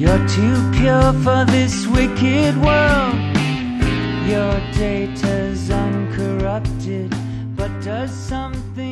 You're too pure for this wicked world. Your data's uncorrupted, but does something